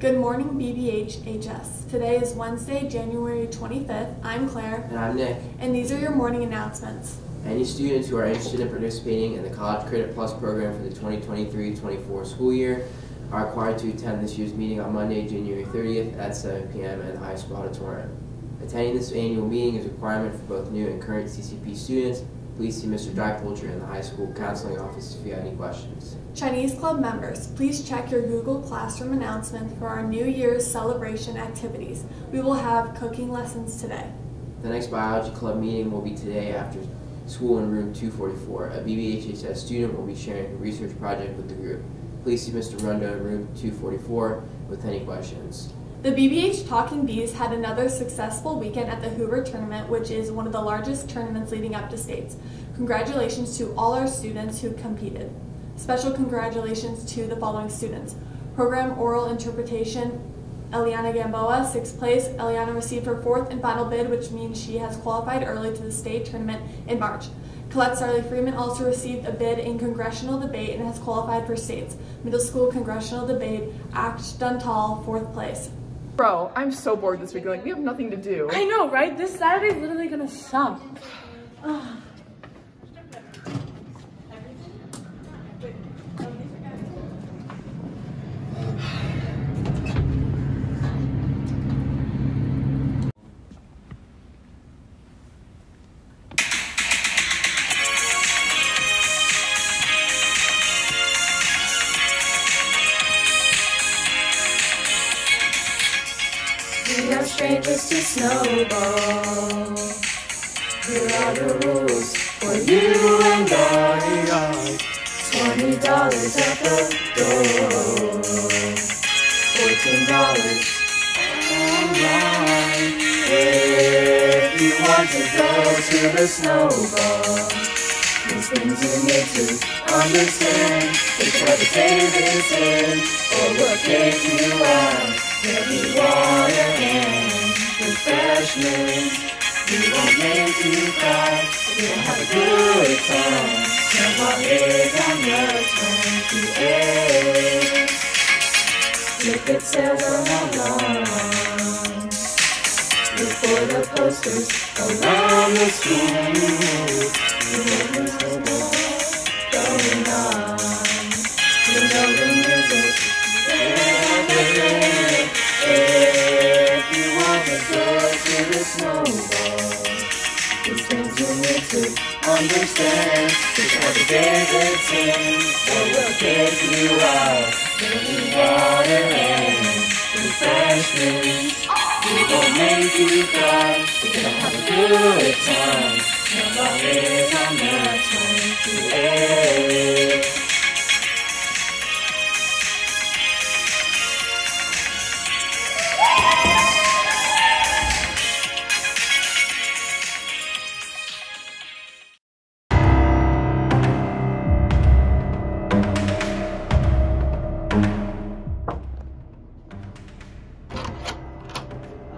Good morning, BBHHS. Today is Wednesday, January 25th. I'm Claire, And I'm Nick. and these are your morning announcements. Any students who are interested in participating in the College Credit Plus program for the 2023-24 school year are required to attend this year's meeting on Monday, January 30th at 7 p.m. in the high school auditorium. Attending this annual meeting is a requirement for both new and current CCP students. Please see Mr. Dypolcher in the high school counseling office if you have any questions. Chinese Club members, please check your Google Classroom announcement for our New Year's celebration activities. We will have cooking lessons today. The next biology club meeting will be today after school in room 244. A BBHHS student will be sharing a research project with the group. Please see Mr. Runda in room 244 with any questions. The BBH Talking Bees had another successful weekend at the Hoover Tournament, which is one of the largest tournaments leading up to states. Congratulations to all our students who competed. Special congratulations to the following students. Program Oral Interpretation, Eliana Gamboa, sixth place. Eliana received her fourth and final bid, which means she has qualified early to the state tournament in March. Colette Starley Freeman also received a bid in congressional debate and has qualified for states. Middle school congressional debate, Act Duntal, fourth place. Bro, I'm so bored this week. Like, we have nothing to do. I know, right? This Saturday's literally gonna suck. We are strangers to snowball. Here are the rules for you and I. Twenty dollars at the door. Fourteen dollars online. If you want to go to the snowball, these things you need to understand. Before the cave is in, or we'll take you out. There'll be water and refreshments. We won't make you cry. We'll have a good time. Snowball is on the 28th. Ticket sales are online. Look for the posters around the school. You snowball going on. You know the music. Everywhere. You want to the snowball, these things you need to understand. Before the day gets in, or we'll take you out. There'll be water and refreshments. We won't make you cry. We're gonna have a good time. On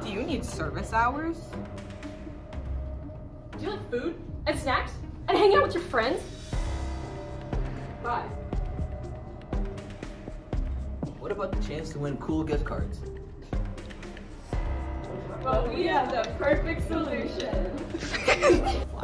Do you need service hours? Do you like food and snacks and hang out with your friends? Bye. What about the chance to win cool gift cards? Well, we have the perfect solution.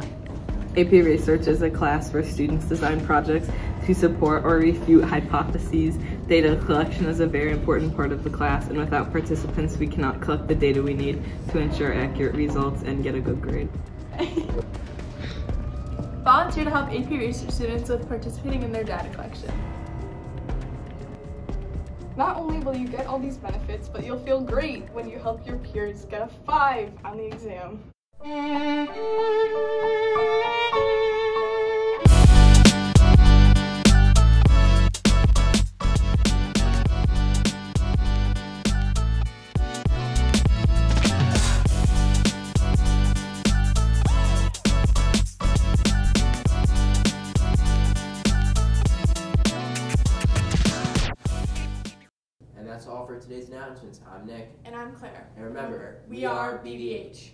AP Research is a class where students design projects to support or refute hypotheses. Data collection is a very important part of the class, and without participants, we cannot collect the data we need to ensure accurate results and get a good grade. Volunteer to help AP Research students with participating in their data collection. Not only will you get all these benefits, but you'll feel great when you help your peers get a 5 on the exam. I'm Nick. And I'm Claire. And remember, we are BBH.